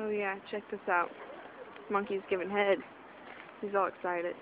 Oh yeah, check this out. Monkey's giving head. He's all excited.